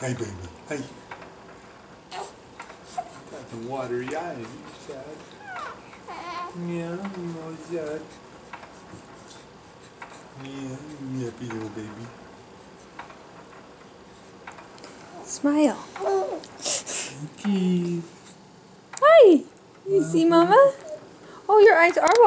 Hey, baby. Hey. Got some watery eyes. You? Yeah, you know that. Yeah, you happy little baby. Smile. Okay. Hi. You see Mama? Oh, your eyes are watery.